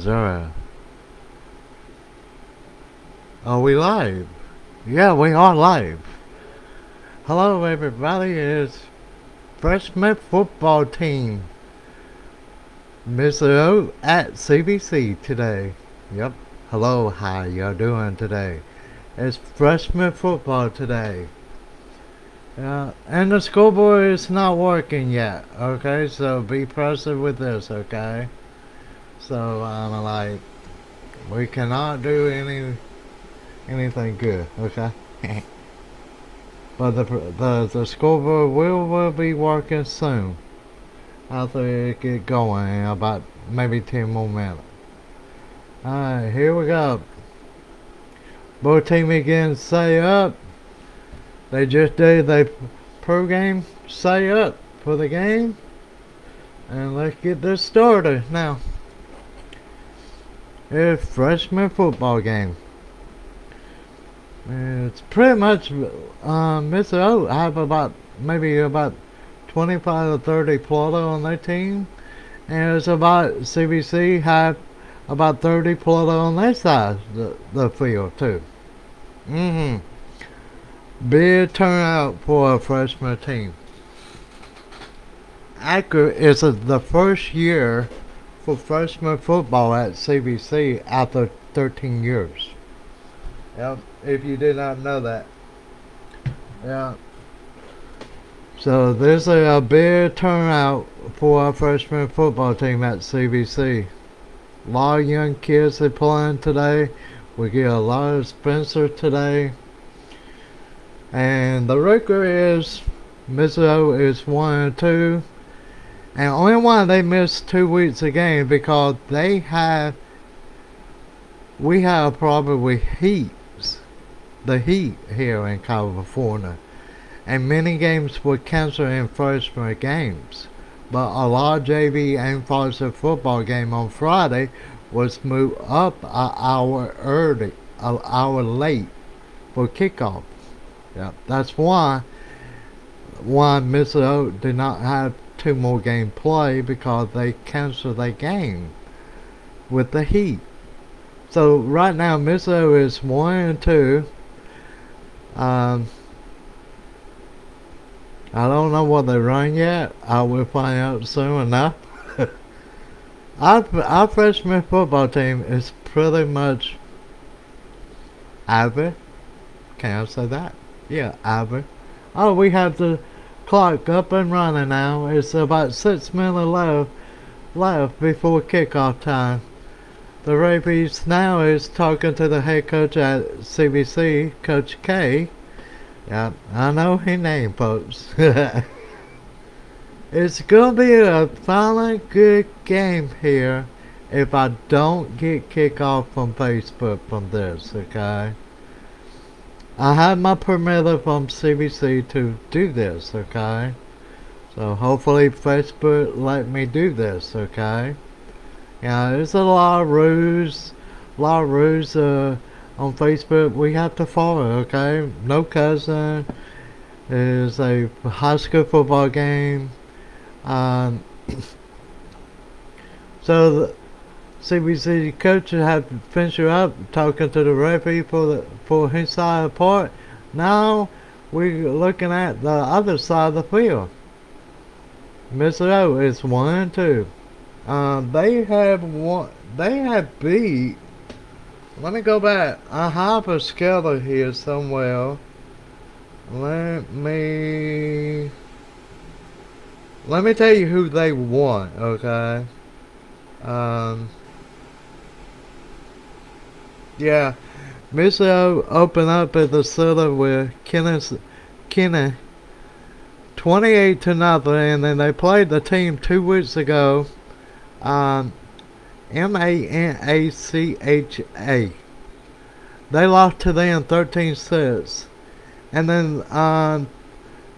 zero. Are we live? Yeah, we are live. Hello, everybody. It's freshman football team. Mr. O at CVC today. Yep. Hello, how y'all doing today? It's freshman football today. Yeah, and the scoreboard is not working yet. Okay, so be present with this. Okay. So I'm like, we cannot do any anything good. Okay. but the the the scoreboard will will be working soon. After it get going in about maybe ten more minutes. Alright, here we go. Both team again say up. They just did they pro game say up for the game. And let's get this started now. It's freshman football game. It's pretty much uh, Mr. O have about maybe about 25 or 30 Plata on their team. And it's about CVC have about 30 Plata on their side the, the field too. Mm-hmm. Big turnout for a freshman team. Acker is the first year for freshman football at CVC after 13 years. Yep, if you did not know that. Yeah. So there's a, a big turnout for our freshman football team at CVC. A lot of young kids are playing today. We get a lot of Spencer today. And the record is Mizzo is one and two. And only one they missed two weeks a game because they have we have a problem with heats. The heat here in California. And many games were canceled in freshman games. But a large JV and varsity football game on Friday was moved up an hour early, an hour late for kickoff. Yeah, that's why why. Oak did not have two more game play because they canceled their game with the Heat. So right now Mr. is one and two. Um, I don't know what they run yet. I will find out soon enough. our, our freshman football team is pretty much average. Can I say that? Yeah, average. Oh, we have the clock up and running now. It's about six minutes left, left before kickoff time. The Rapies now is talking to the head coach at CVC, Coach K. Yeah, I know his name, folks. it's gonna be a finally good game here if I don't get kicked off from Facebook from this, okay? I have my permit from CVC to do this, okay? So hopefully Facebook let me do this, okay? Yeah, there's a lot of rules, a lot of rules uh, on Facebook we have to follow, okay? No cousin is a high school football game. Um, so the CVC coaches have to finish up talking to the referee for the for his side of the part. Now we're looking at the other side of the field. Mr. O is one and two. Um, they have one. They have beat. Let me go back. I have a schedule here somewhere. Let me. Let me tell you who they won. Okay. Um. Yeah, Mizzou opened up at the center with Kenneth, Kenny 28 to nothing, and then they played the team two weeks ago, um, M-A-N-A-C-H-A. They lost to them 13-6. And then um,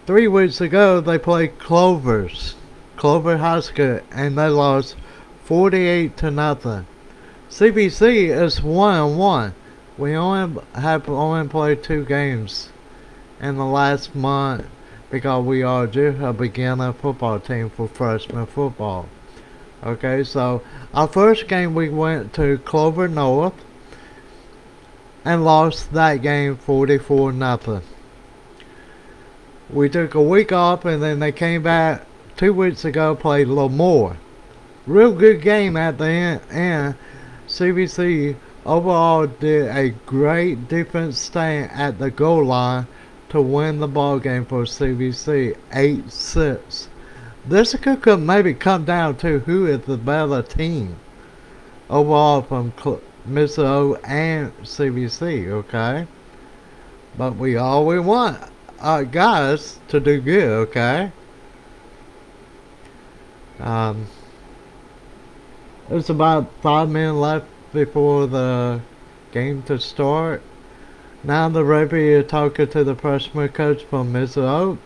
three weeks ago, they played Clovis, Clovis High School, and they lost 48 to nothing. CVC is one and one. We only have only played two games in the last month because we are just a beginner football team for freshman football. Okay, so our first game we went to Clovis North and lost that game 44 nothing. We took a week off and then they came back two weeks ago, played a little more. Real good game at the end. And CVC overall did a great defense stand at the goal line to win the ball game for CVC 8-6. This could could maybe come down to who is the better team overall from Mizzou and CVC, okay? But we all we want our guys to do good, okay? Um, there's about five minutes left before the game to start. Now the referee is talking to the freshman coach from Mizzou.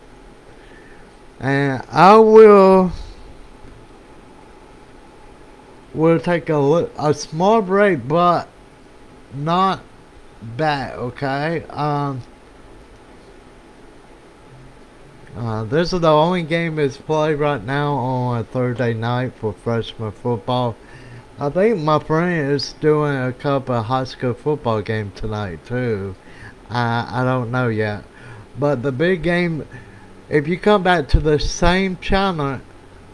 And I will we'll take a a small break, but not bad. Okay. Um. Uh, this is the only game that's played right now on a Thursday night for freshman football. I think my friend is doing a couple of high school football game tonight too. I I don't know yet, but the big game. If you come back to the same channel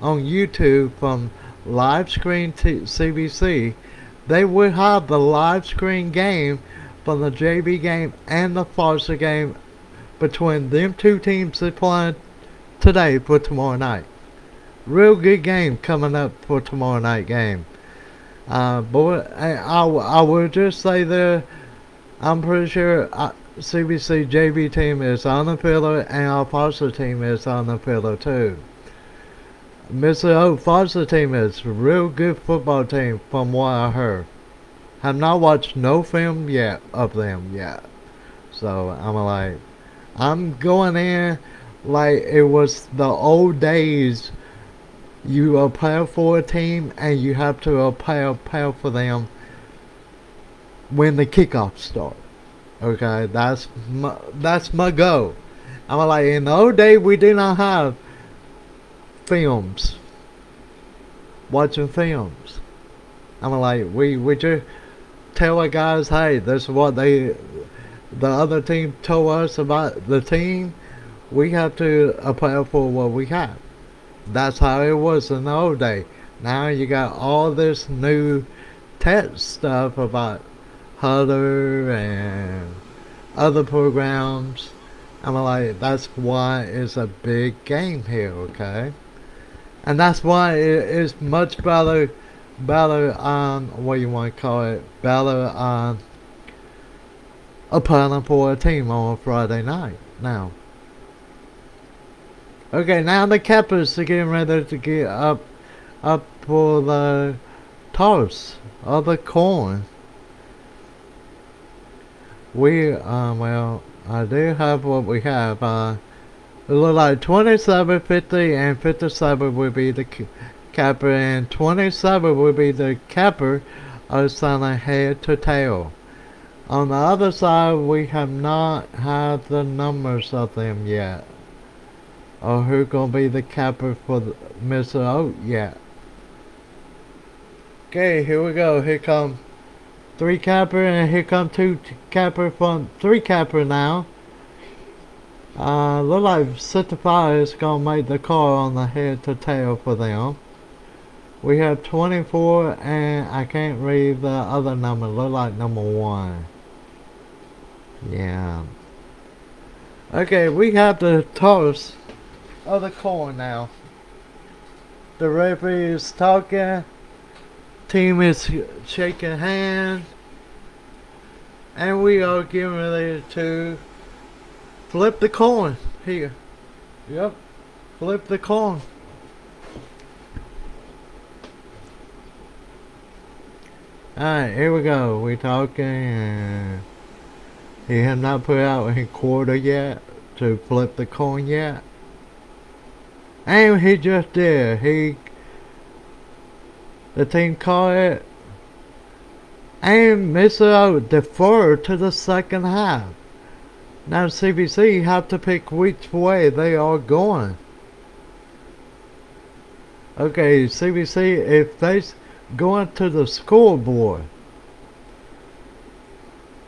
on YouTube from live screen t- CVC, they will have the live screen game from the JV game and the Foster game between them two teams that play today for tomorrow night. Real good game coming up for tomorrow night game. Uh, but I, I, I will just say there, I'm pretty sure uh, CVC JV team is on the field and our Foster team is on the field too. Mr. O Foster team is a real good football team from what I heard. Have not watched no film yet of them yet. So I'm like, I'm going in like it was the old days. You apply for a team and you have to apply, apply for them when the kickoffs start. Okay, that's my, that's my goal. I'm like, in the old days we did not have films. Watching films. I'm like, we, we just tell our guys, hey, this is what they, the other team told us about the team. We have to apply for what we have. That's how it was in the old day. Now you got all this new tech stuff about Hudl and other programs. I'm like, that's why it's a big game here, okay? and that's why it is much better better um what you want to call it better um opponent for a team on a Friday night now. Okay, now the Keppers are getting ready to get up up for the toss of the corn. We uh well I do have what we have uh it look like 27, 50, and 57 will be the capper, and 27 will be the capper of selling head to tail. On the other side, we have not had the numbers of them yet. Or who gonna be the capper for the, Mr. Yet. Okay, here we go. Here come three capper, and here come two capper from three capper now. Uh, look like Certified is gonna make the call on the head to tail for them. We have 24 and I can't read the other number. Look like number one. Yeah. Okay, we have the toss of oh, the coin now. The referee is talking. Team is shaking hands. And we are getting ready to Flip the coin. Here. Yep. Flip the coin. Alright, here we go. We talking he have not put out a quarter yet to flip the coin yet. And he just did. He the team called it and Mr. deferred to the second half. Now CVC have to pick which way they are going. Okay, CVC, if they s- go into the scoreboard,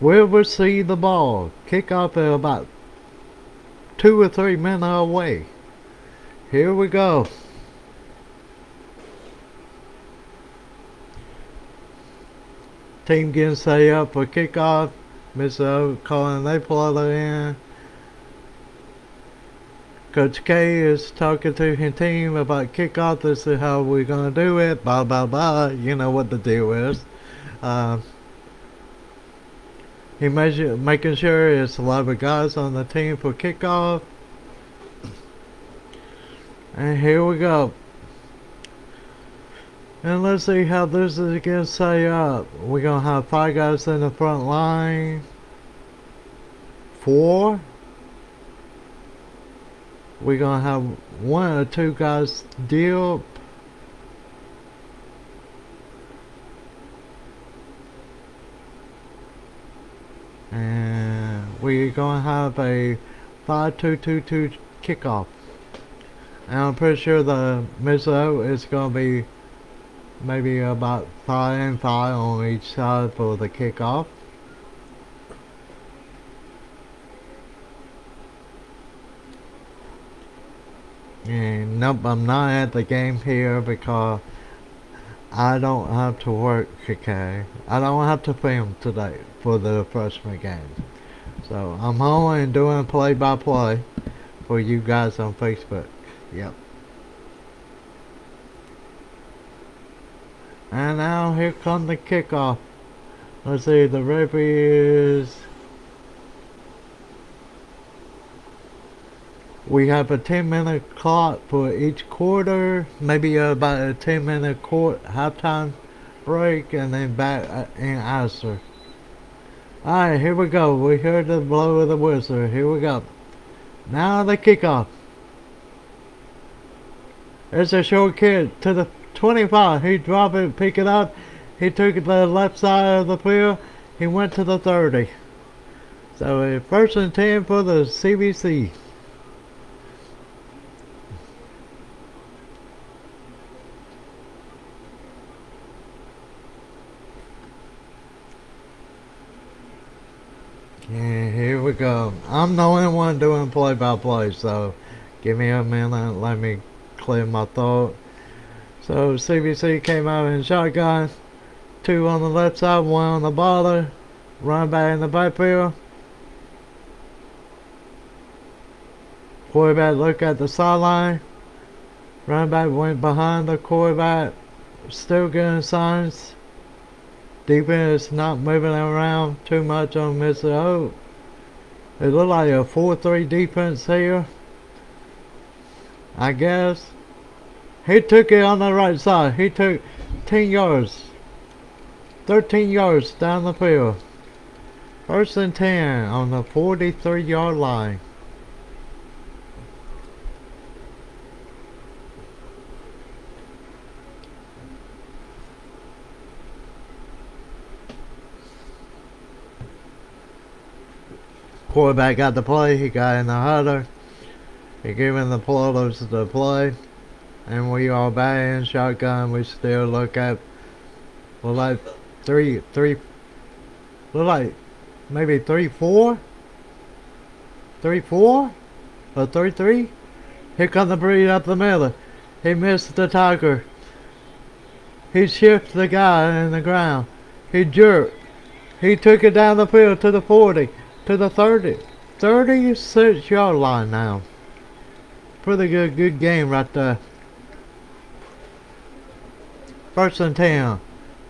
we will see the ball kick off at about two or three minutes away. Here we go. Team getting set up for kickoff. Mr. O calling they plug in. Coach K is talking to his team about kickoff. This is how we're gonna do it. Blah blah blah. You know what the deal is. Um, he measure, making sure it's a lot of guys on the team for kickoff. And here we go. And let's see how this is gonna set up. We're gonna have five guys in the front line. Four. We're gonna have one or two guys deal. And we're gonna have a 5-2-2-2 kickoff. And I'm pretty sure the Mizzo is gonna be maybe about five and five on each side for the kickoff. And nope, I'm not at the game here because I don't have to work, okay? I don't have to film today for the freshman game. So I'm home and doing play by play for you guys on Facebook. Yep. And now here comes the kickoff. Let's see, the referee is. We have a 10 minute clock for each quarter, maybe about a 10 minute court halftime break, and then back uh, in answer. Alright, here we go. We heard the blow of the whistle. Here we go. Now the kickoff. There's a short kid to the 25. He dropped it, pick it up. He took the left side of the field. He went to the 30. So first and 10 for the CVC. Yeah, here we go. I'm the only one doing play by play, so give me a minute. Let me clear my throat. So CVC came out in shotgun. Two on the left side, one on the bottom. Run back in the backfield. Quarterback look at the sideline. Run back went behind the quarterback. Still getting signs. Defense is not moving around too much on Mr. O. It looked like a 4-3 defense here. I guess. He took it on the right side. He took 10 yards. 13 yards down the field. First and 10 on the 43 yard line. Quarterback got the play. He got in the huddle. He giving the floaters the play. And we are in shotgun. We still look at look like three three look like maybe three four three four or three three. Here comes the breed up the middle. He missed the tiger. He shifted the guy in the ground. He jerked. He took it down the field to the 40, to the 30. 36 yard line now. Pretty good, good game right there. First and 10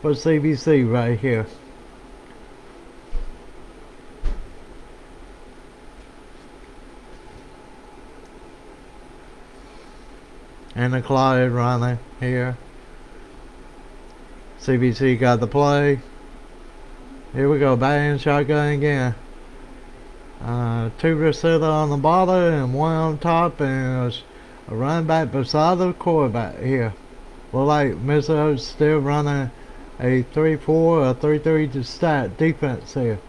for CVC right here. And the Clyde running here. CVC got the play. Here we go, batting shotgun again. Uh, two receiver on the bottom and one on top, and a running back beside the quarterback here. Look like Mizzo's still running a 3-4 or 3-3 to stat defense here.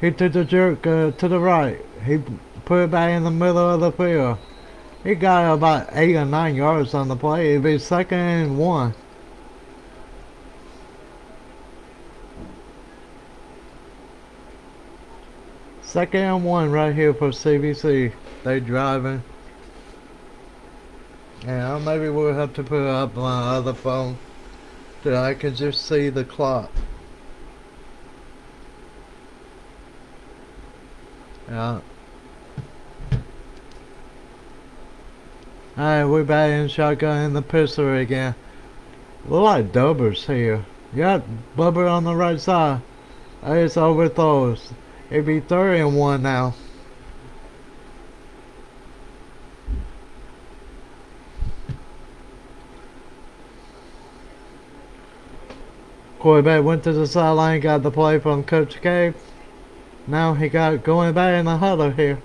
He took the jerk uh, to the right. He put it back in the middle of the field. He got about eight or nine yards on the play. It'd be second and one. Second and one right here for CVC. They driving. Yeah, maybe we'll have to put up my other phone that I can just see the clock. Yeah. Alright, we're back in shotgun in the pistol again. Look like dubbers here. Yep, Bubber on the right side. It's overthrows. It'd be third and one now. Quarterback went to the sideline, got the play from Coach K. Now he got going back in the huddle here.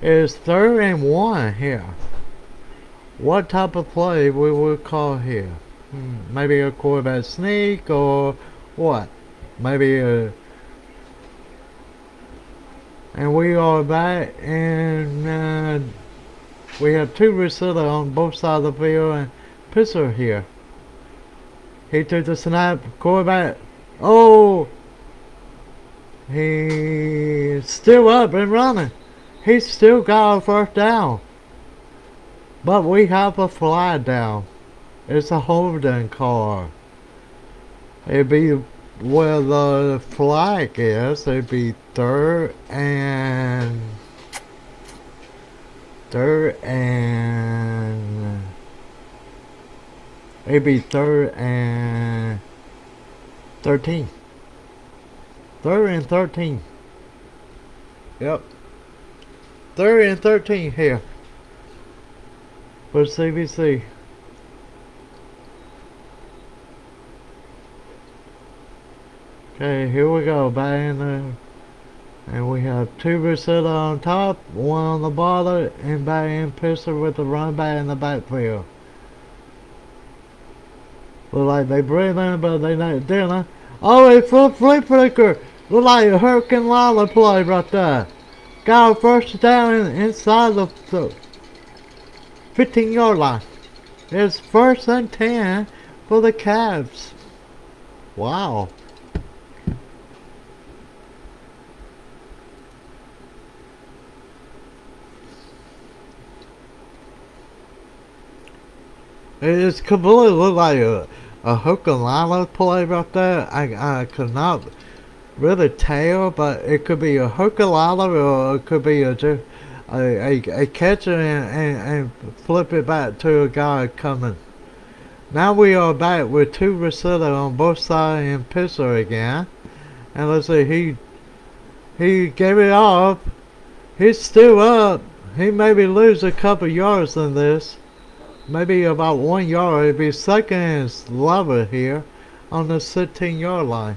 It's third and one here. What type of play we would call here? Hmm, maybe a quarterback sneak or what? Maybe a and we are back and uh, we have two receivers on both sides of the field and pistol here. He took the snap, quarterback. Oh, he's still up and running. He's still got a first down. But we have a fly down. It's a holding car. It'd be where the flag is. It'd be third and third and it'd be third and thirteen. Third and thirteen. Yep. Third and thirteen here for CVC. Okay, here we go. Back in the and we have two Brasilla on top, one on the bottom, and back in pistol with the run back in the backfield. Look like they breathing, but they not doing Oh, a flip flip flicker! Look like a Hurricane Lala play right there. Got a first down inside the, the 15 yard line. It's first and 10 for the Cavs. Wow. It's completely look like a, a hook and line play right there. I, I could not really tell, but it could be a hook and line or it could be a, a, a, a catcher and, and, and flip it back to a guy coming. Now we are back with two receivers on both sides and pistol again. And let's see, he he gave it off. He's still up. He maybe lose a couple yards in this maybe about one yard. It'd be second and level here on the 16 yard line.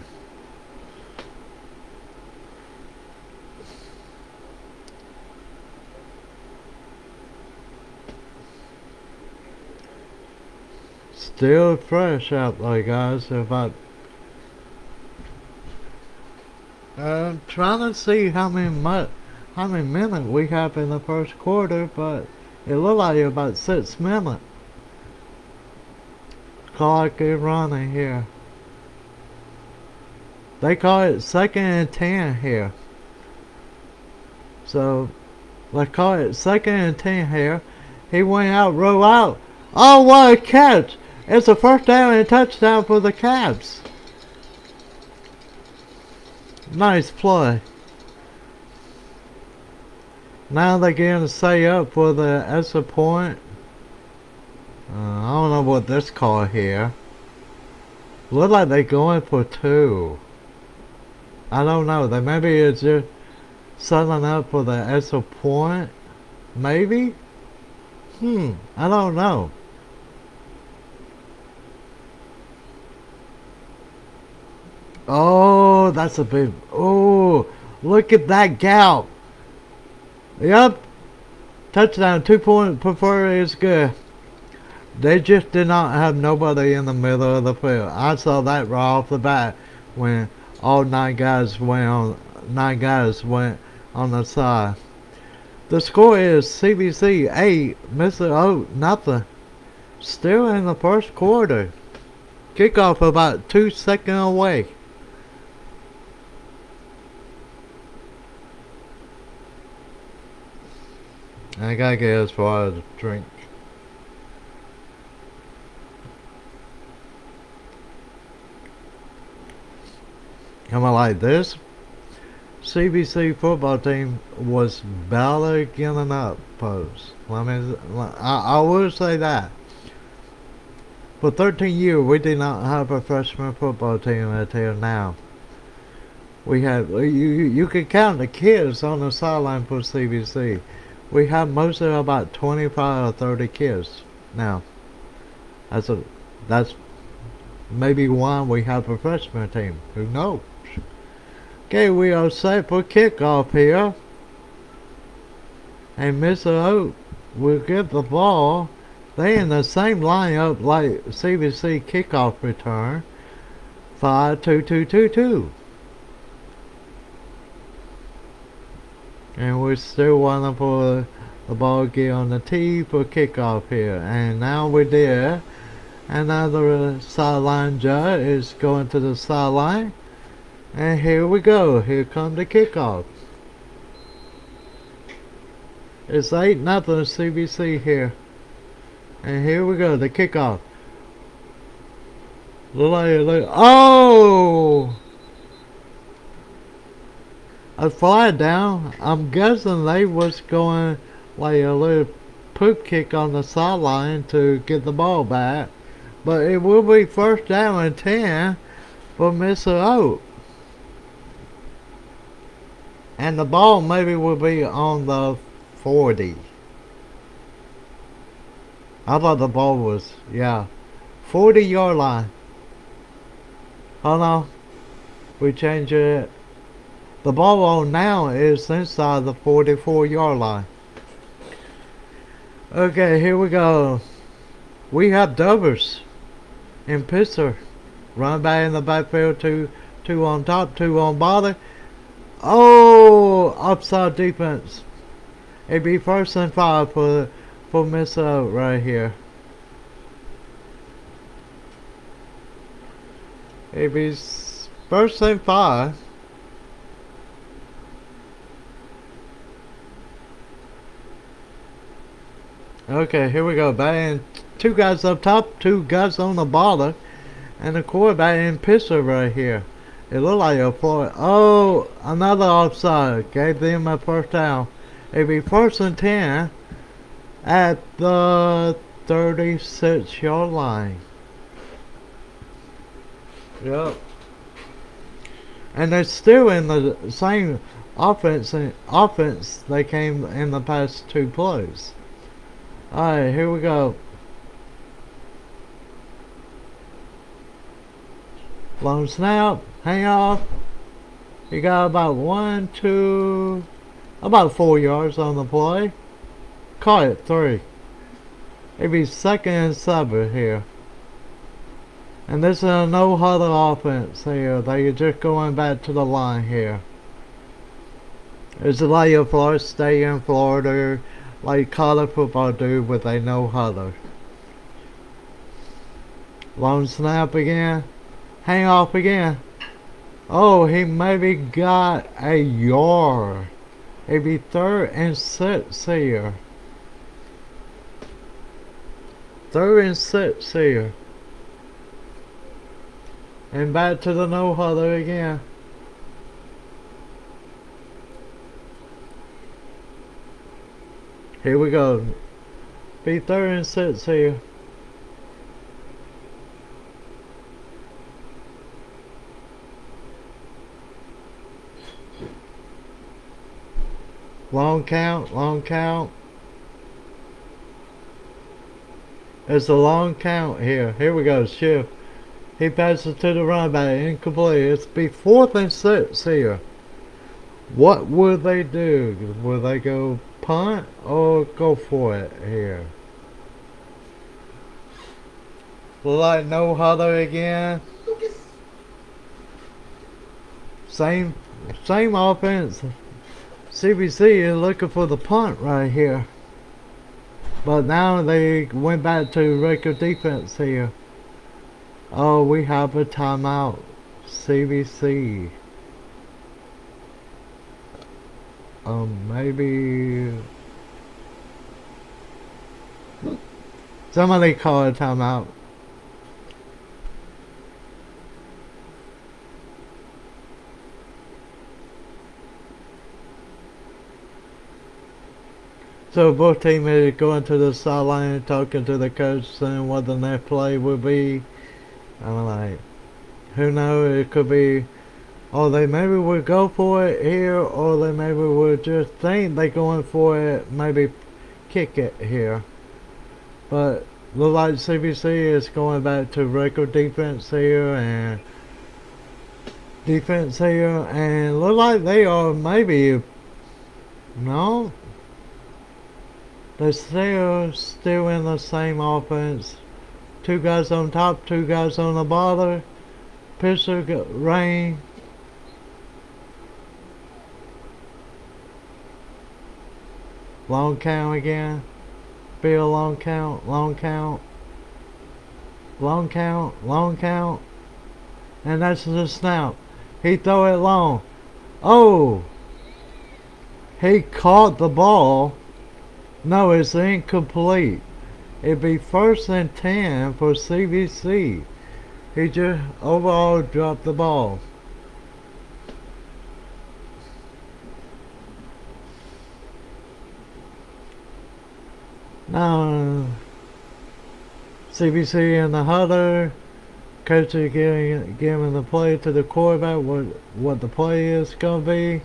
Still fresh out there, guys. I, I'm uh, trying to see how many how many minutes we have in the first quarter, but it looked like about six minutes. Clock is running here. They call it second and ten here. So they call it second and ten here. He went out, roll out. Oh, what a catch! It's a first down and touchdown for the Cavs. Nice play. Now they're going to say up for the extra point. Uh, I don't know what this call here. Look like they're going for two. I don't know. They maybe it's just setting up for the extra point. Maybe? Hmm. I don't know. Oh, that's a big... Oh, look at that gap. Yep. Touchdown. Two point prefer is good. They just did not have nobody in the middle of the field. I saw that right off the bat when all nine guys went on nine guys went on the side. The score is CVC 8, Mr. O nothing. Still in the first quarter. Kickoff about two seconds away. I gotta get as far as a drink. Coming like this, CVC football team was barely getting up post. I mean, I, I will say that. For 13 years, we did not have a freshman football team until now. We had, you, you could count the kids on the sideline for CVC. We have mostly about 25 or 30 kids now. That's a, that's maybe why we have a freshman team. Who knows? Okay, we are set for kickoff here. And Mission Oak will get the ball. They in the same lineup like CVC kickoff return. 5-2-2-2-2. And we're still waiting for the ball get on the tee for kickoff here. And now we're there. Another sideline judge is going to the sideline. And here we go. Here come the kickoff. It's 8 nothing CVC here. And here we go, the kickoff. Look like, look. Oh! A fly down. I'm guessing they was going like a little poop kick on the sideline to get the ball back. But it will be first down and 10 for Mission Oak. And the ball maybe will be on the 40. I thought the ball was, yeah, 40 yard line. Hold on. We change it. The ball on now is inside the 44 yard line. Okay, here we go. We have doubles and pistol. Run back in the backfield, two, two on top, two on bottom. Oh, upside defense. It'd be first and five for for Miss Out right here. It'd be first and five. Okay, here we go. Batting two guys up top, two guys on the bottom, and the quarterback in pistol right here. It looked like a four. Oh, another offside. Gave them a first down. It'd be first and 10 at the 36 yard line. Yep. And they're still in the same offense offense they came in the past two plays. Alright, here we go. Long snap hang off. You got about one, two, about four yards on the play. Call it three. Maybe second and seven here. And this is a no huddle offense here. They are just going back to the line here. It's a Florida State in Florida, like college football do with a no huddle. Long snap again. Hang off again. Oh, he maybe got a yard. It'd be third and six here. Third and six here. And back to the no huddle again. Here we go. Be third and six here. Long count, long count. It's a long count here. Here we go, shift. He passes to the running back, incomplete. It's be fourth and six here. What will they do? Will they go punt or go for it here? Like no huddle again. Same, same offense. CVC is looking for the punt right here. But now they went back to regular defense here. Oh, we have a timeout. CVC. Um, maybe... Somebody call a timeout. So both teams are going to the sideline talking to the coach saying what the next play will be. I'm like, who knows, it could be, oh they maybe would go for it here or they maybe would just think they're going for it, maybe kick it here. But look like CVC is going back to regular defense here and defense here and look like they are maybe no they're still, still in the same offense. Two guys on top, two guys on the bottom. Pitcher, rain. Long count again. Bill long count, long count. Long count, long count. And that's the snap. He throw it long. Oh! He caught the ball no, it's incomplete. It'd be first and 10 for CVC. He just overall dropped the ball. Now, CVC and the huddle, coach is giving, giving the play to the quarterback, what, what the play is going to be.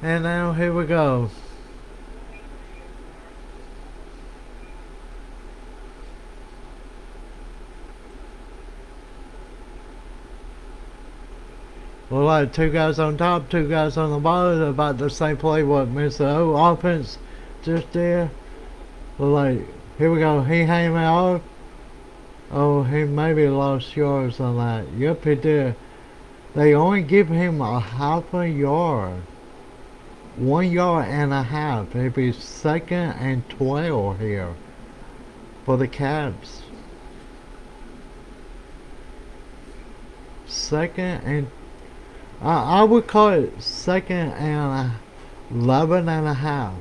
And now here we go. Well, like two guys on top, two guys on the bottom, about the same play what Mr. O offense just did. Well, like, here we go, he hang me off. Oh, he maybe lost yards on that. Yep, he did. They only give him a half a yard. One yard and a half. It'd be second and 12 here for the Cavs. Second and I, I would call it second and eleven and a half.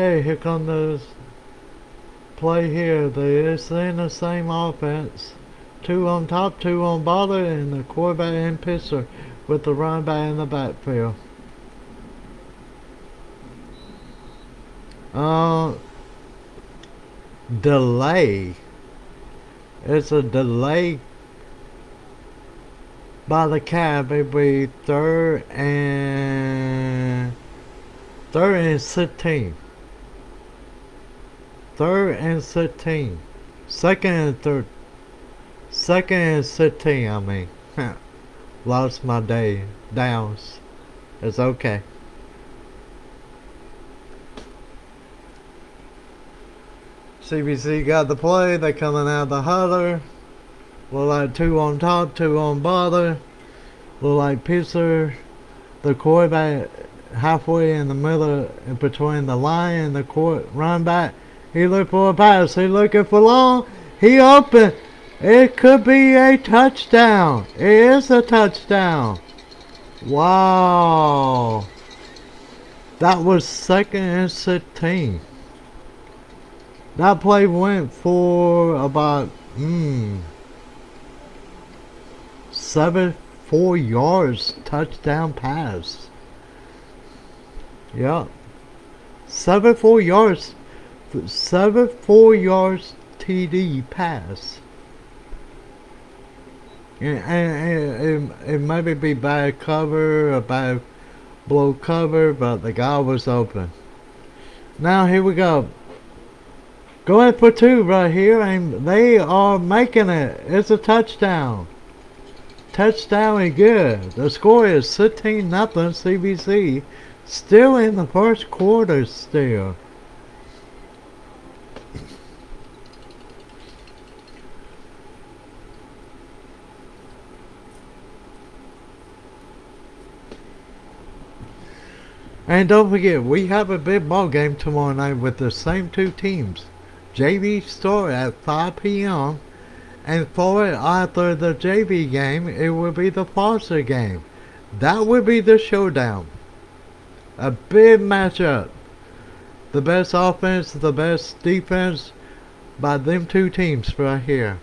Okay, here comes the play here. They're in the same offense. Two on top, two on bottom, and the quarterback and pitcher with the run back in the backfield. Uh, delay. It's a delay by the cab. It'd be third and third and sixteen. Third and sixteen. Second and third. Second and sixteen. I mean, lost my day downs. It's okay. CVC got the play. They coming out the huddle. Look like two on top, two on bottom. Look like Pitzer, the quarterback halfway in the middle in between the line and the court run back. He look for a pass. He looking for long. He open. It could be a touchdown. It is a touchdown. Wow. That was second and 16. That play went for about, hmm, seven, four yards touchdown pass. Yeah. Seven, four yards, seven, four yards TD pass. And, and, it, it maybe be bad cover, a bad blow cover, but the guy was open. Now here we go. Going for two right here, and they are making it. It's a touchdown. Touchdown is good. The score is 16 nothing CVC. Still in the first quarter still. And don't forget, we have a big ball game tomorrow night with the same two teams. JV Store at 5 p.m. And for it, after the JV game, it will be the Foster game. That will be the showdown. A big matchup. The best offense, the best defense by them two teams right here.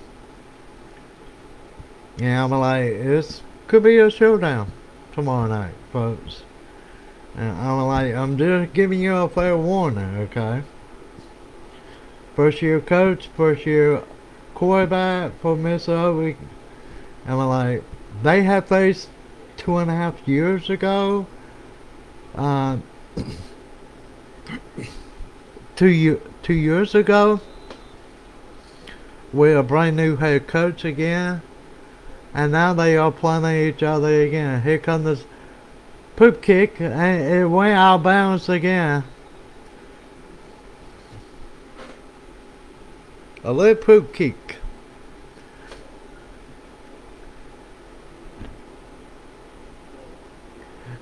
Yeah, I'm like, this could be a showdown tomorrow night, folks. And I'm like, I'm just giving you a fair warning, okay? First year coach, first year quarterback for Minnesota. I'm like, they have faced two and a half years ago. Uh, two year, two years ago, with a brand new head coach again, and now they are playing each other again. Here comes this poop kick, and it went out of bounds again. A little poop kick.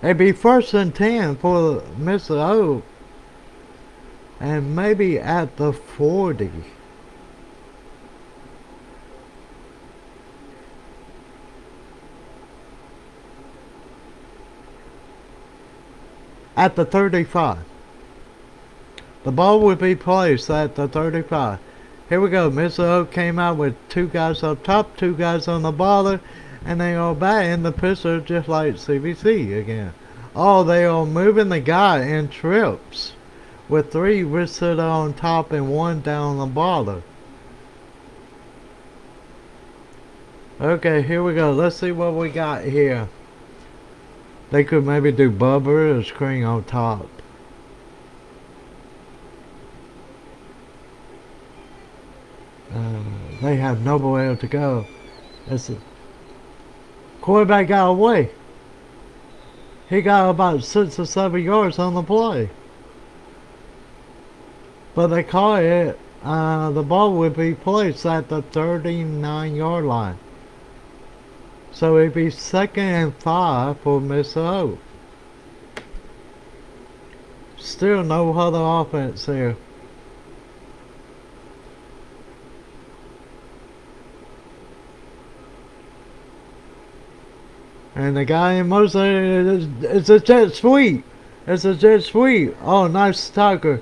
It'd be first and ten for Mr. O. And maybe at the 40. At the 35. The ball would be placed at the 35. Here we go. Mr. O came out with two guys up top, two guys on the bottom and they are back in the pistol just like CVC again. Oh, they are moving the guy in trips with three wristed on top and one down the bottom. Okay, here we go. Let's see what we got here. They could maybe do bubble or screen on top. Uh, they have nowhere to go. That's it. Quarterback got away. He got about six or seven yards on the play. But they call it, uh, the ball would be placed at the 39 yard line. So it'd be second and five for Miss O. Still no other offense here. And the guy in Mosley, uh, it's a jet sweep. It's a jet sweep. Oh, nice tackle.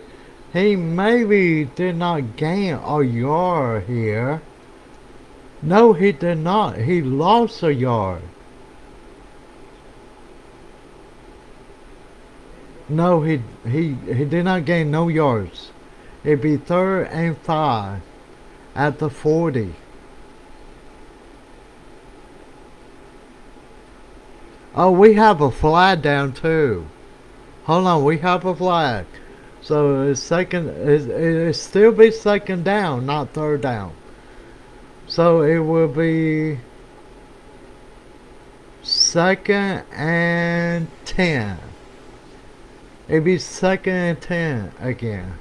He maybe did not gain a yard here. No, he did not. He lost a yard. No, he he he did not gain no yards. It'd be third and five at the 40. Oh, we have a flag down too. Hold on, we have a flag. So it's second, it, it still be second down, not third down. So it will be second and ten. It'd be second and ten again.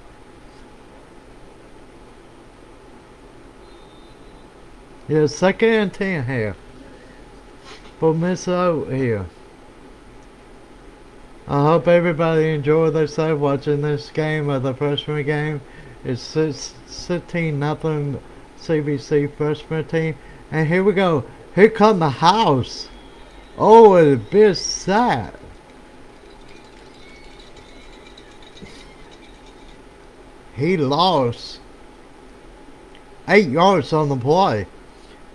Yeah, second and ten here for Miss out here. I hope everybody enjoyed themselves watching this game of the freshman game. It's 16 nothing CVC freshman team. And here we go. Here come the house. Oh, it's a bit sad. He lost eight yards on the play.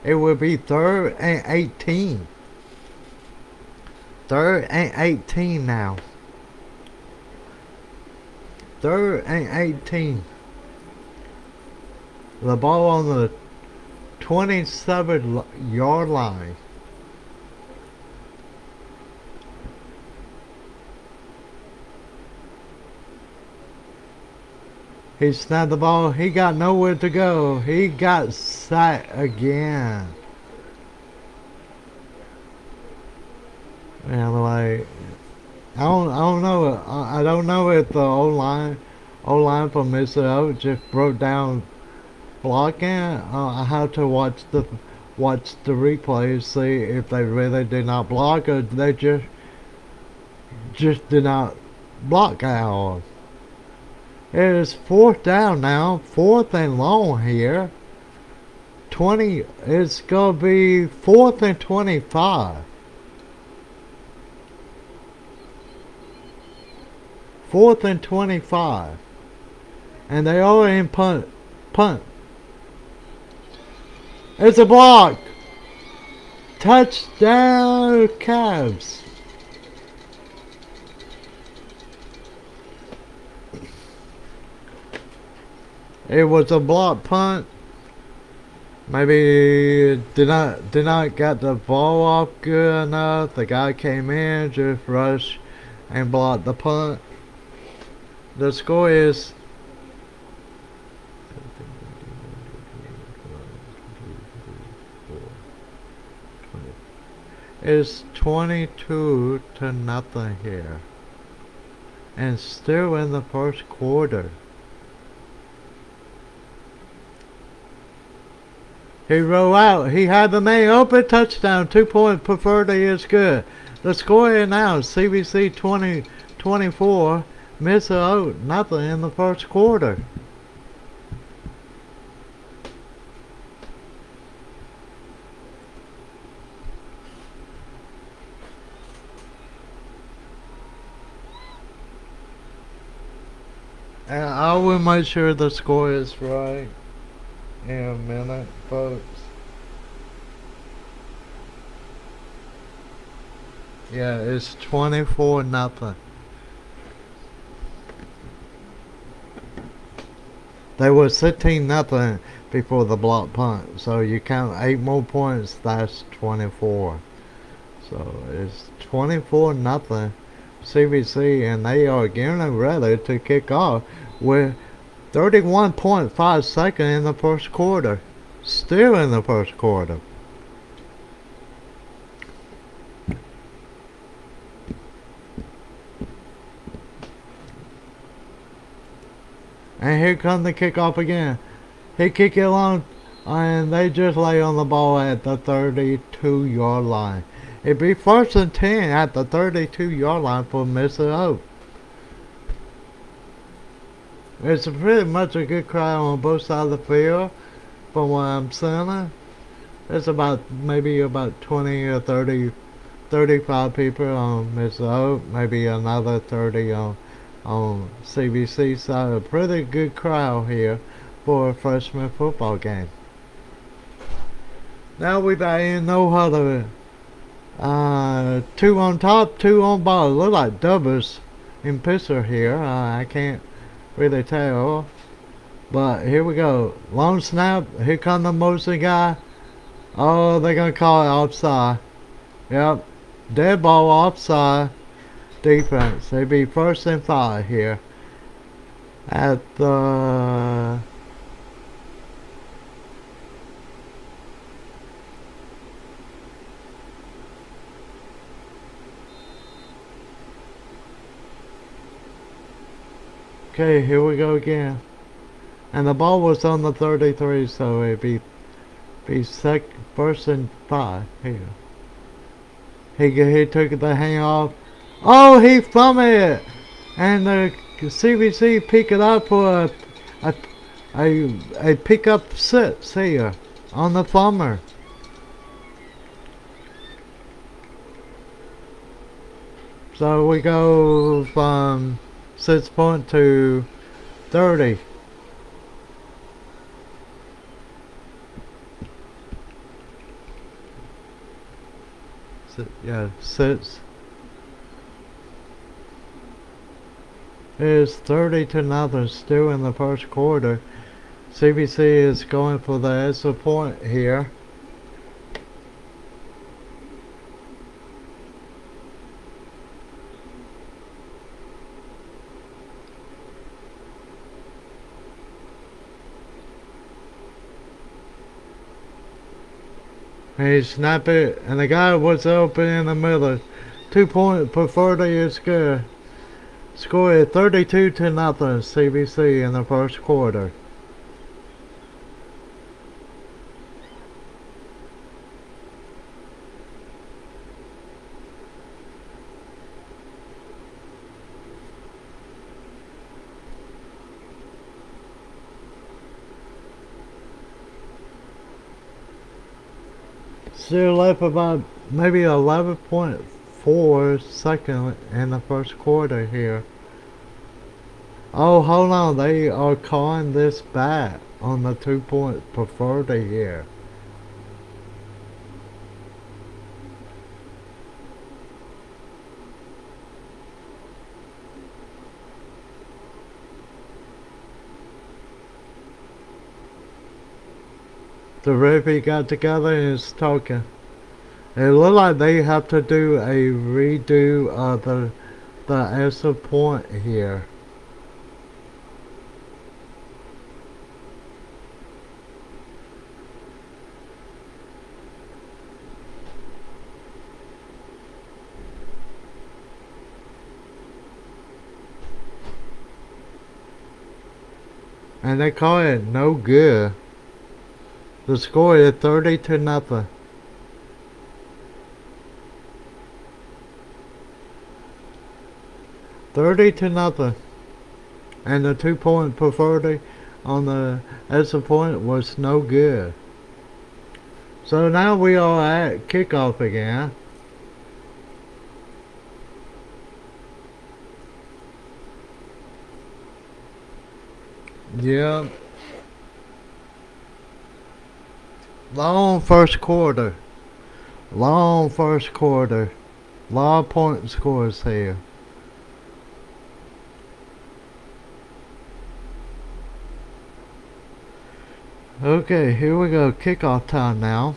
It will be third and 18. Third and 18 now. Third and 18. The ball on the 27 yard line. He snapped the ball. He got nowhere to go. He got sacked again. And like, I don't, I don't know. I, I don't know if the O line, O line from Mississippi just broke down blocking. Uh, I to watch the watch the replays, see if they really did not block or they just just did not block out. It is fourth down now, fourth and long here. 20, it's going to be fourth and 25. Fourth and 25. And they are in punt. Punt. It's a block. Touchdown Cavs. It was a block punt. Maybe did not did not get the ball off good enough. The guy came in, just rushed and blocked the punt. The score is is 22 to nothing here. And still in the first quarter. He rolled out. He had the main open touchdown. Two point preferred is good. The score is now CVC 20, 24. Miss out nothing in the first quarter. And I will make sure the score is right in a minute, folks. Yeah, it's 24 nothing. They were 16 nothing before the block punt. So you count 8 more points, that's 24. So it's 24 nothing. CVC and they are getting ready to kick off with 31.5 seconds in the first quarter. Still in the first quarter. And here comes the kickoff again. He kick it long and they just lay on the ball at the 32 yard line. It'd be first and 10 at the 32 yard line for Mississippi. It's pretty much a good crowd on both sides of the field from what I'm seeing. It's about maybe about 20 or 30, 35 people on Mississippi, maybe another 30 on, on CVC side. A pretty good crowd here for a freshman football game. Now we didn't know how to uh, two on top, two on bottom. Look like doubles in picture here. Uh, I can't really tell. But here we go. Long snap. Here come the Mosley guy. Oh, they're going to call it offside. Yep. Dead ball offside. Defense. They'd be first and five here. At the... Okay, here we go again. And the ball was on the 33, so it'd be be sec first and five here. He he took the hang off. Oh, he flung it, and the CVC pick it up for a a a, a pickup six here on the farmer. So we go from six point to thirty. Six, yeah, six. It is 30 to nothing still in the first quarter. CVC is going for the extra point here. He snapped it, and the guy was open in the middle. Two point for 40 is good. Score 32 to nothing CVC in the first quarter. Still left about maybe 11.4 second in the first quarter here. Oh, hold on. They are calling this back on the two point preferred here. The referee got together and is talking. It looked like they have to do a redo of the the extra point here. And they call it no good. The score is 30 to nothing. Thirty to nothing. And the two point preferred on the extra point was no good. So now we are at kickoff again. Yep. Long first quarter. Long first quarter. Long point scores here. Okay, here we go. Kickoff time now.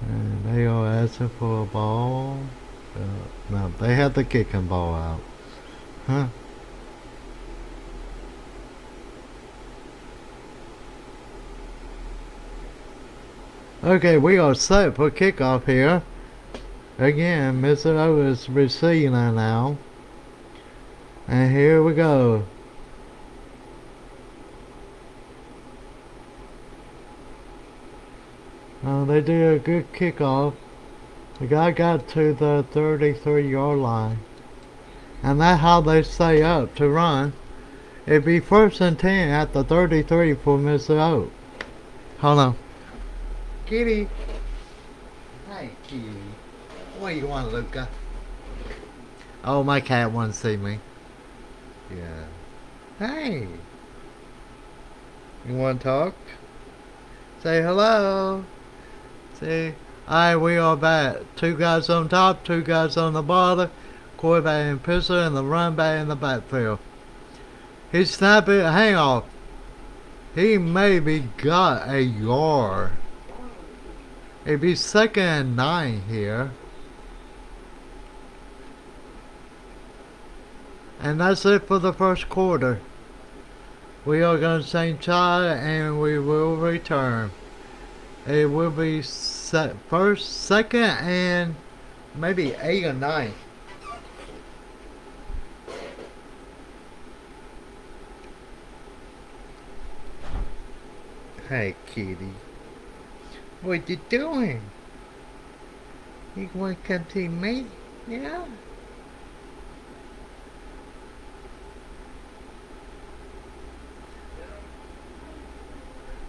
And they are asking for a ball. Uh, no, they had the kicking ball out. Huh? Okay, we are set for kickoff here. Again, Mr. O is receiving now. And here we go. Uh, they did a good kickoff. The guy got to the 33 yard line. And that's how they stay up to run. It'd be first and 10 at the 33 for Mr. O. Hold on. Kitty. Hi, Kitty. What do you want, Luca? Oh, my cat wants to see me. Yeah. Hey. You want to talk? Say hello. Say, alright, we are back. Two guys on top, two guys on the bottom. Quarterback and pistol and the run back in the backfield. He's snapping, hang off. He maybe got a yard. It'd be second and nine here. And that's it for the first quarter. We are going to St. Child and we will return. It will be set first, second, and maybe eight or nine. Hey, kitty. What you doing? You want to come to me? Yeah?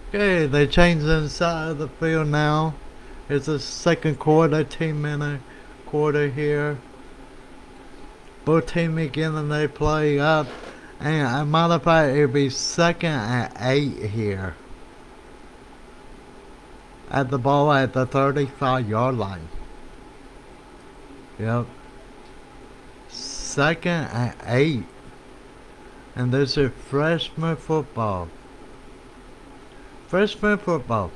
Okay, they changed the inside of the field now. It's a second quarter, 10 minute quarter here. Both teams again and they play up. And matter of fact, it'll be second and eight here at the ball at the 35 yard line. Yep. Second and eight. And this is freshman football. Freshman football.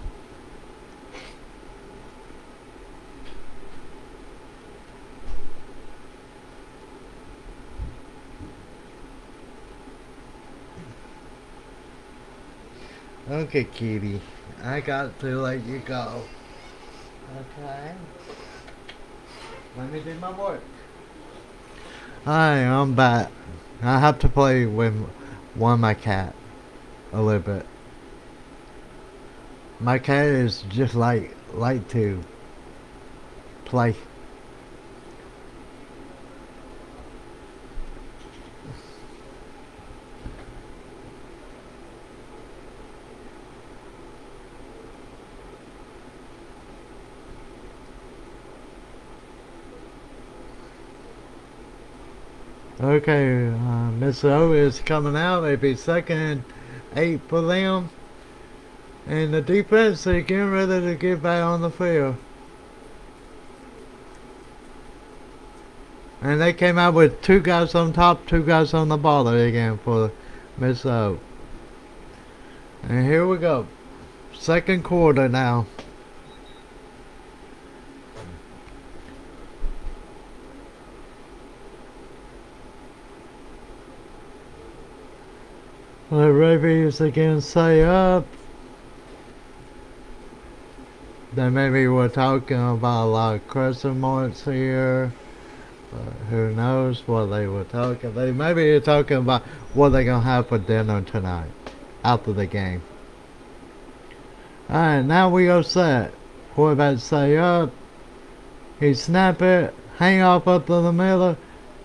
Okay, kitty. I got to let you go. Okay. Let me do my work. Hi, I'm back. I have to play with one of my cat a little bit. My cat is just like like to play. Okay, uh, Miss O is coming out. It'd be second eight for them. And the defense, they're getting ready to get back on the field. And they came out with two guys on top, two guys on the bottom again for Miss O. And here we go. Second quarter now. The reviews again say up. Then maybe we're talking about a lot of marks here. But who knows what they were talking. They maybe they're talking about what they're gonna have for dinner tonight after the game. Alright, now we go set. Quarterback say up. He snap it, hang off up to the middle.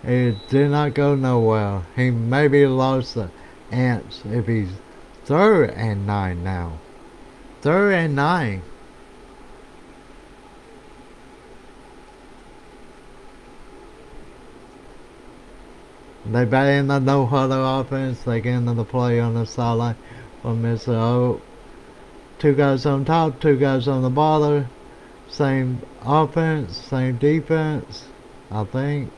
It did not go nowhere. He maybe lost the ants if he's third and nine now. Third and nine. They bat in the no huddle offense. They get into the play on the sideline for Mr. O. Two guys on top, two guys on the bottom. Same offense, same defense, I think.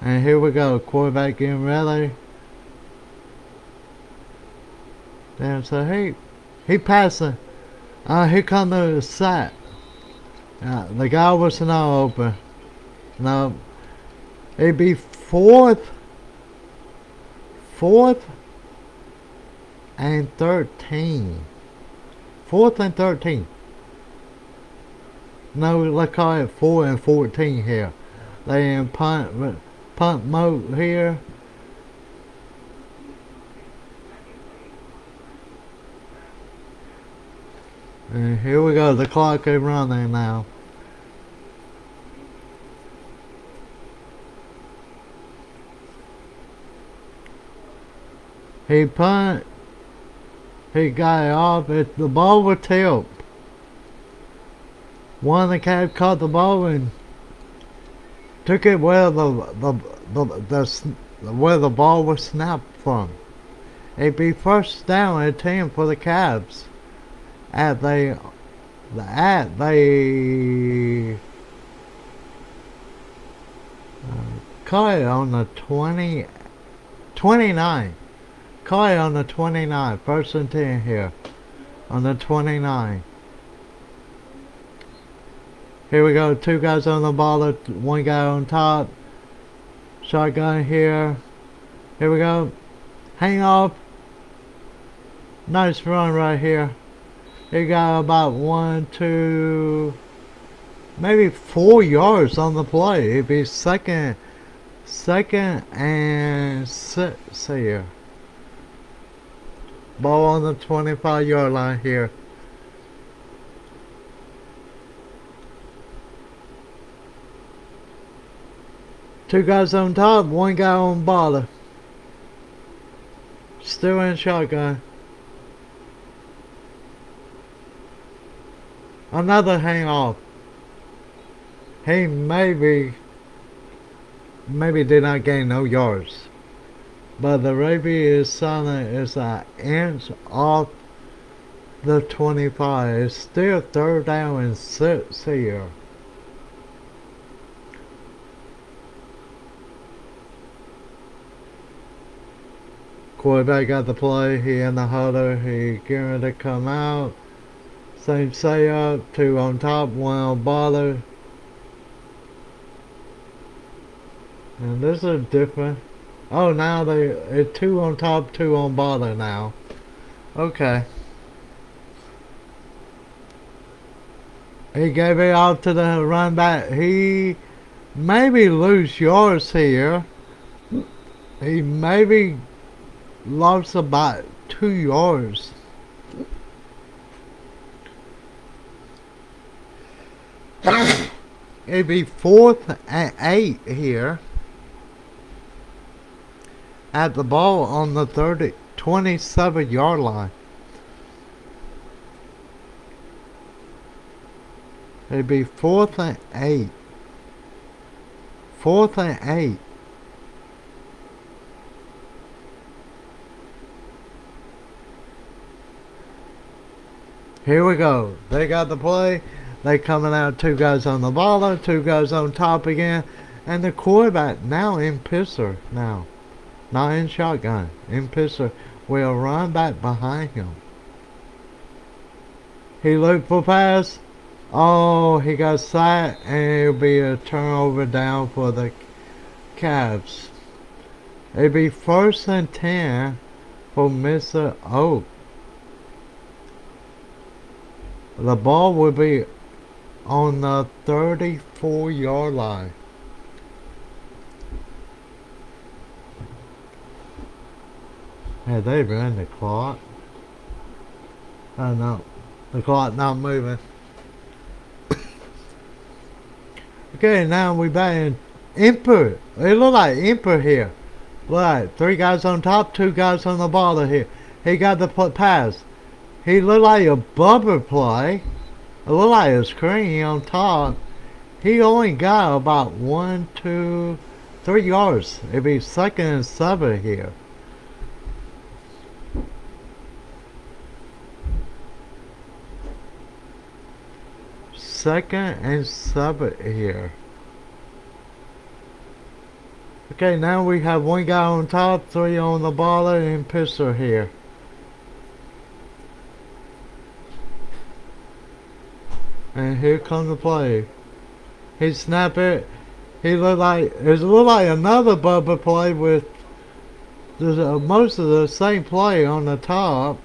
And here we go. Quarterback getting ready. Damn, so he, he passing. Uh, here come to the sack. Uh, the guy was not open. No. It'd be fourth, fourth and 13. Fourth and 13. No, let's call it 4 and 14 here. They in punt, punt mode here. And here we go, the clock is running now. He punt. He got it off. It, the ball was tipped. One of the cats caught the ball and took it where the the the, the, the where the ball was snapped from. It'd be first down at ten for the Cavs. At the at the uh, caught it on the 20, 29. Kai on the 29, first and 10 here. On the 29. Here we go, two guys on the ball, one guy on top. Shotgun here. Here we go. Hang off. Nice run right here. He got about one, two, maybe four yards on the play. It'd be second, second and six here. Ball on the 25 yard line here. Two guys on top, one guy on bottom. Still in shotgun. Another hang off. Oh, he maybe, maybe did not gain no yards but the Raby is silent is an inch off the 25. It's still third down and six here. Quarterback got the play, he in the huddle, he getting to come out. Same say up, two on top, one on bottom. And this is different. Oh, now they it's two on top, two on bottom now. Okay. He gave it off to the run back. He maybe lose yards here. He maybe lost about two yards. It'd be fourth and eight here. At the ball on the 30, 27 yard line. It'd be fourth and eight. Fourth and eight. Here we go. They got the play. They coming out two guys on the baller, two guys on top again. And the quarterback now in pistol now. Not in shotgun. In pistol. Will run back behind him. He looked for pass. Oh, he got sacked and it'll be a turnover down for the Cavs. It'll be first and ten for Mr. Oak. The ball will be on the 34 yard line. Hey, they run the clock? Oh no, the clock not moving. okay, now we back in input. It look like input here. Right, three guys on top, two guys on the bottom here. He got the pass. He looked like a bumper play. A screen on top. He only got about one, two, three yards. It'd be second and seven here. Second and seven here. Okay, now we have one guy on top, three on the baller, and pistol here. And here comes the play. He snap it. He looked like it looked like another bumper play with uh, most of the same play on the top.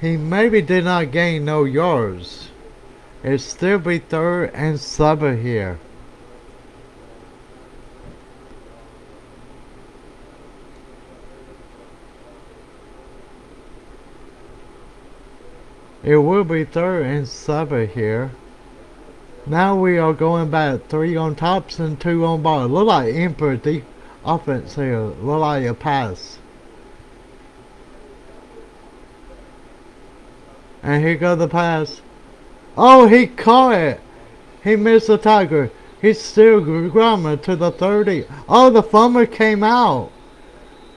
He maybe did not gain no yards. It still be third and seven here. It will be third and seven here. Now we are going back three on tops and two on bottom. Look like the offense here. Look like a pass. And here go the pass. Oh, he caught it. He missed the tiger. He's still grumming to the 30. Oh, the fumble came out.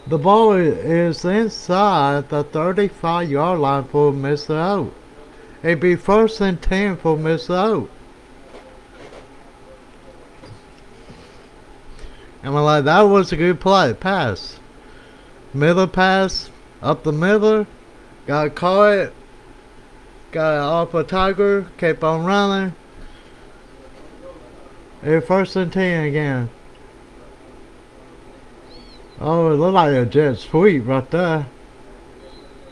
The ball is inside the 35 yard line for Mr. Oak. It'd be first and ten for Miss O. And we're like, that was a good play. Pass. Miller pass. Up the middle. Got caught. Got off a tiger. Kept on running. It's first and ten again. Oh, it looked like a jet sweep right there.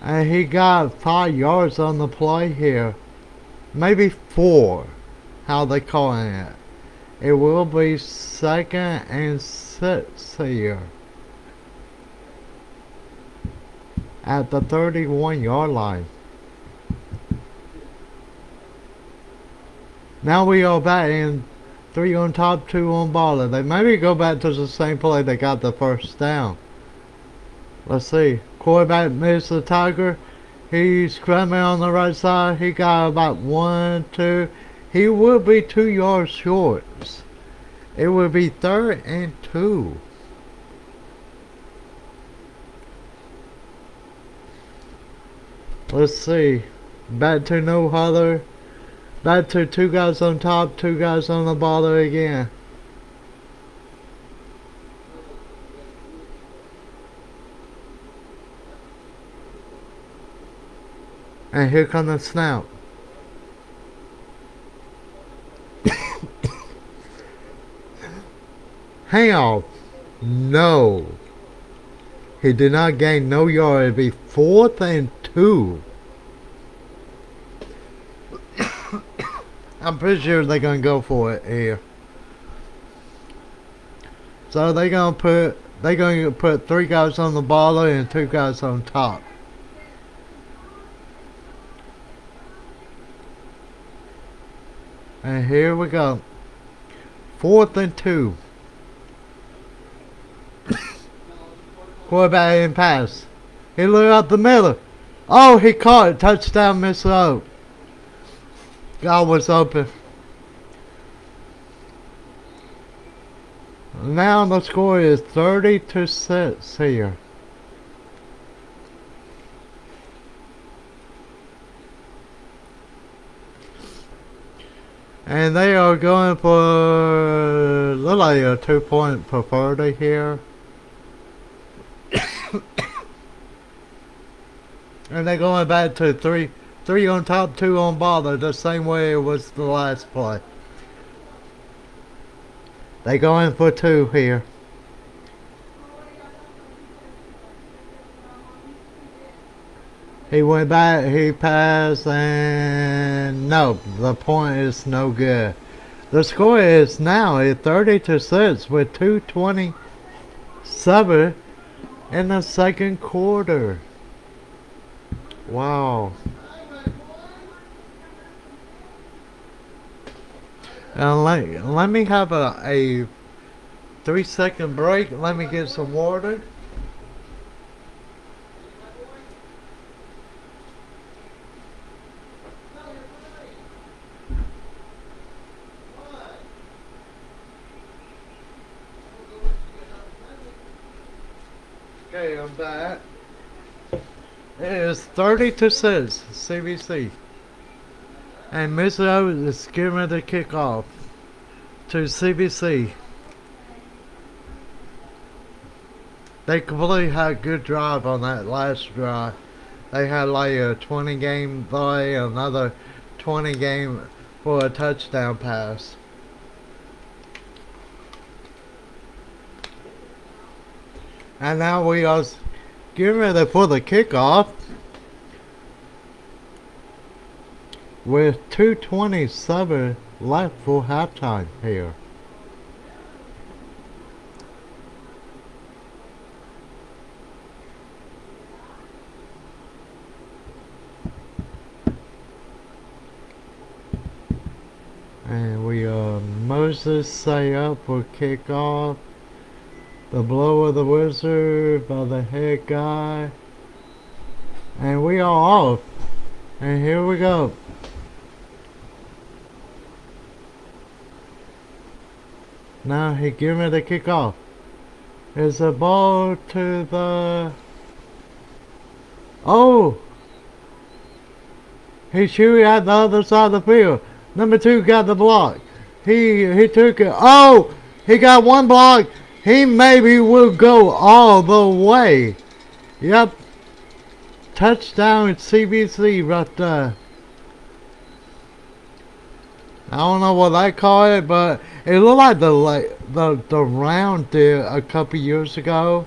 And he got five yards on the play here. Maybe four. How they calling it. It will be second and six here. At the 31 yard line. Now we are back in three on top, two on baller. They maybe go back to the same play they got the first down. Let's see. Quarterback missed the Tiger. He's coming on the right side. He got about one, two. He will be two yards short. It will be third and two. Let's see. Back to no huddle. Back to two guys on top, two guys on the bottom again. And here comes the snout. On. No. He did not gain no yard. It'd be fourth and two. I'm pretty sure they're gonna go for it here. So they're gonna put they're gonna put three guys on the ball and two guys on top. And here we go. Fourth and two. Quarterback in pass. He looked up the middle. Oh, he caught it. Touchdown, Miss Lowe. God was open. Now the score is 30 to 6 here. And they are going for look like a two point preferred here. and they're going back to three three on top, two on bottom, the same way it was the last play. They going for two here. He went back, he passed, and no, the point is no good. The score is now at 30 to 6 with 227 in the second quarter. Wow. And let, let me have a, a three second break. Let me get some water. 32 six, CVC. And Missoula is giving the kickoff to CVC. They completely had a good drive on that last drive. They had like a 20 game play, another 20 game for a touchdown pass. And now we are getting ready for the kickoff. With 227 left for halftime here. And we uh Moses say up for kickoff. The Blow of the Wizard by the head guy. And we are off. And here we go. Now he give me the kickoff. Is the ball to the... Oh! He shooting at the other side of the field. Number two got the block. He he took it. Oh! He got one block. He maybe will go all the way. Yep. Touchdown CVC right there. I don't know what I call it, but it looked like the like the the round did a couple years ago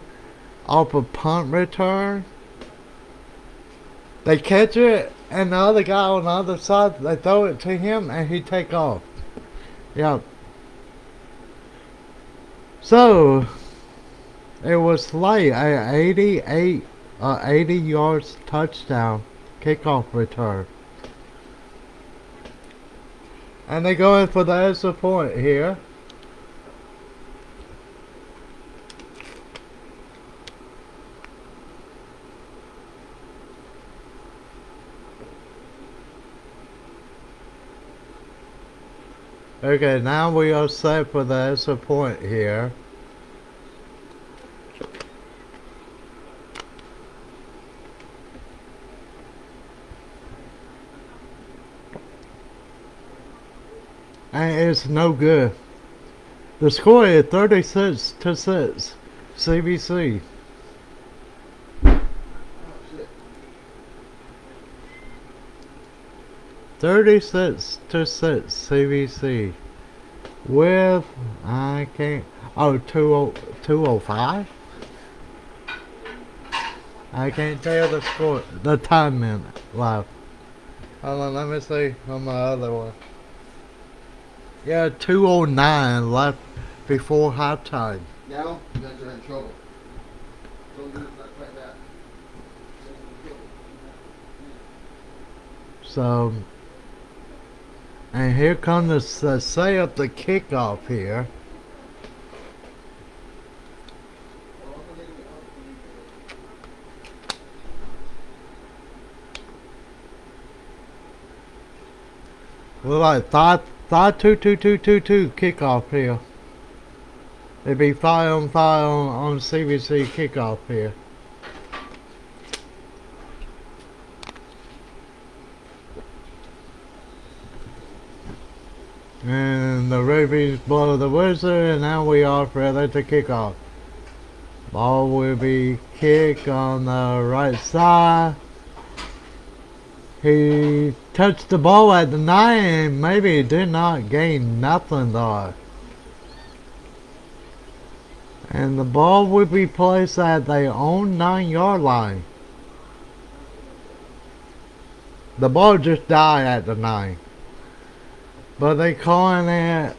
off a punt return. They catch it, and the other guy on the other side, they throw it to him, and he take off. Yep. So, it was like a 88, uh, 80 yards touchdown kickoff return. And they go in for the extra point here. Okay, now we are set for the extra point here. And it's no good. The score is 36 to 6. CVC. Thirty-six to six CVC with I can't oh two oh two oh five. I can't tell the score the time minute left. Hold on, let me see on my other one. Yeah, two oh nine left before halftime. Now, you guys are in trouble. Don't do it like that. So, and here comes the uh, say up the kickoff here. Well, like thought, two kickoff here. It'd be five on five on, on CVC kickoff here. And the Rubies blow the whistle, and now we are ready to kick off. Ball will be kicked on the right side. He touched the ball at the nine maybe did not gain nothing though. And the ball would be placed at their own nine yard line. The ball just died at the nine. But they calling it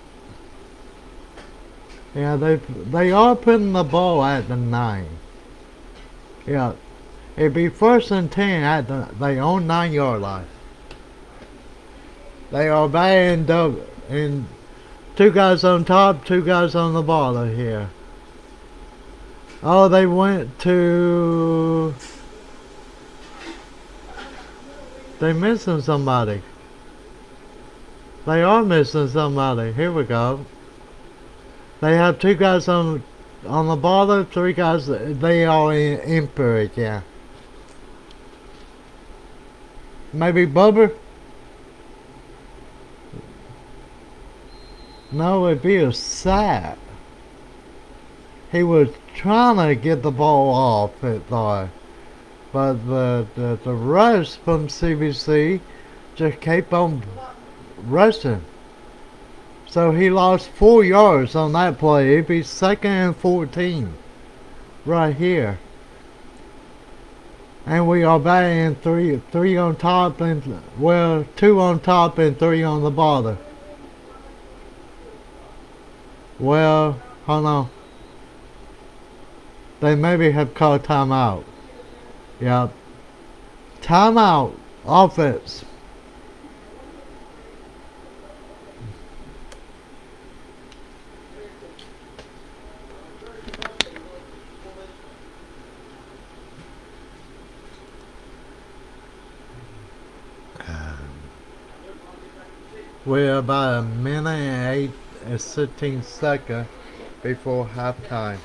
yeah, they they are putting the ball at the nine. Yeah, it'd be first and ten at the their own nine yard line. They are batting double and two guys on top, two guys on the bottom here. Oh, they went to. They missing somebody. They are missing somebody. Here we go. They have two guys on on the bottom, three guys. They are in injured, yeah. Maybe Bubber. No, it'd be a sack. He was trying to get the ball off it though. But the, the, the rush from CVC just kept on rushing. So he lost four yards on that play. It'd be second and 14 right here. And we are batting three, three on top and, well, two on top and three on the bottom. Well, hold on. They maybe have called timeout. Yep. Timeout. Offense. Um. We're about a minute and eight and 16 seconds before halftime.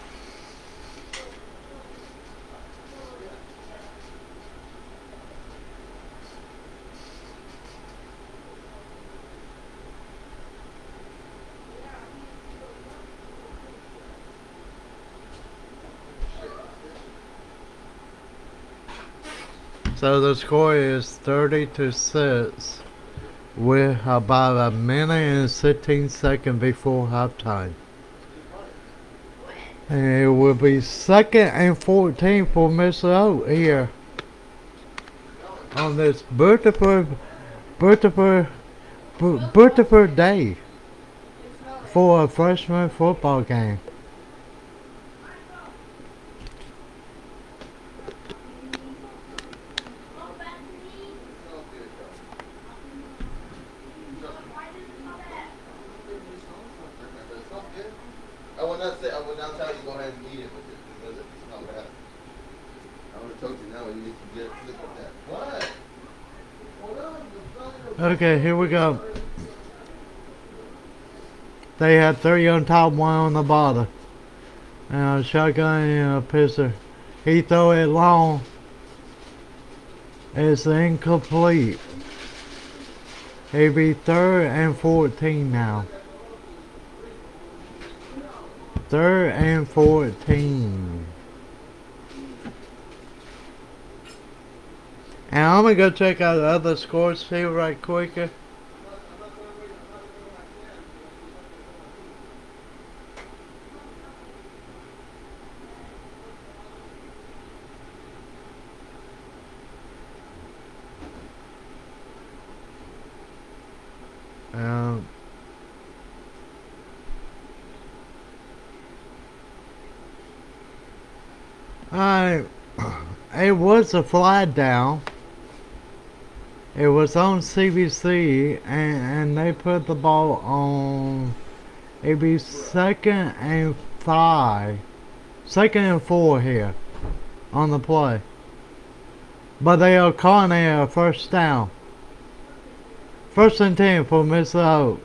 So the score is 30 to 6 with about a minute and 16 seconds before halftime. And it will be second and 14 for Oak here on this beautiful, beautiful, beautiful day for a freshman football game. I would not say, I would not tell you go ahead and eat it with it, because it's not bad. I would have told you now, you need to get sick with that. What? Hold on, the brother- Okay, here we go. They had three on top, one on the bottom. And a shotgun and a pistol. He throw it long. It's incomplete. It'd be third and 14 now. Third and 14. And I'm gonna go check out the other scores here right quicker. Um, I, it was a fly down. It was on CVC, and, and they put the ball on. It'd be second and five, second and four here, on the play. But they are calling it a first down. First and ten for Miss Oak.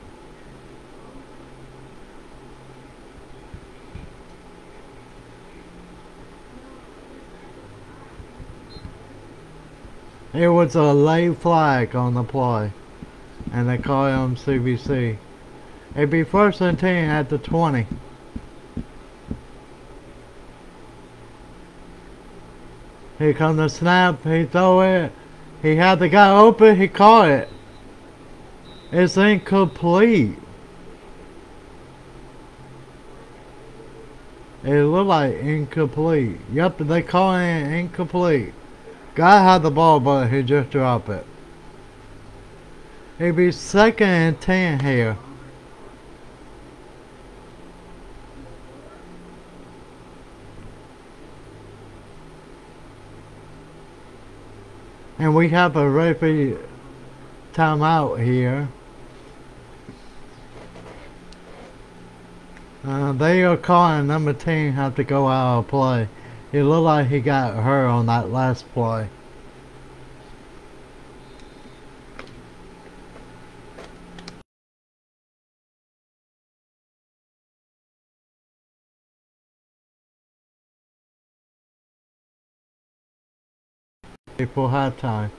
It was a late flag on the play, and they call him CVC. It'd be first and 10 at the 20. Here comes the snap. He throw it. He had the guy open. He caught it. It's incomplete. It looked like incomplete. Yep, they call it incomplete. Guy had the ball, but he just dropped it. It'd be second and ten here. And we have a referee timeout here. Uh, they are calling number 10 have to go out of play. It looked like he got her on that last play. Before halftime.